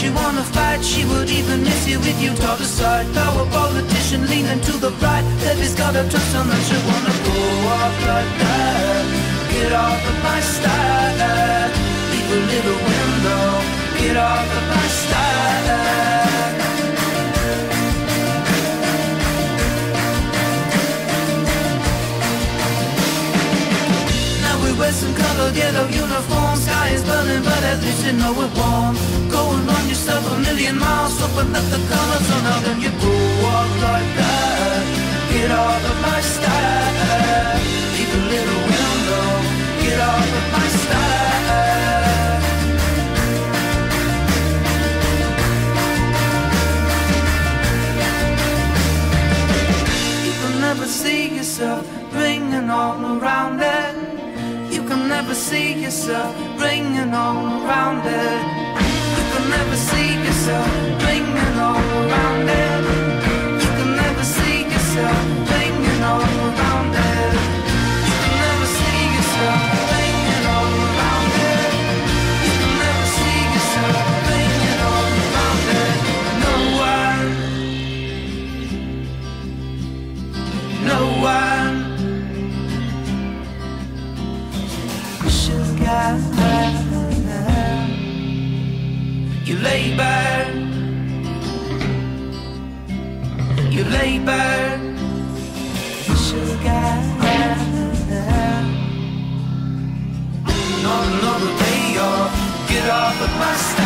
That you wanna fight? She would even miss you if you talk aside. Power politician leaning to the right. Heavy's got a trust on that she wanna go off like that. Get off of my style. Colored yellow uniforms. Sky is burning, but at least you know we're warm. Going on yourself a million miles, open up the colors on out and you go walk like that. Get off of my style. Leave a little window. Get off of my style. You can never see yourself ringing all around it. See yourself ringing all around it. You can never see yourself You labor, you labor, sugar. Not another day off. Get off of my.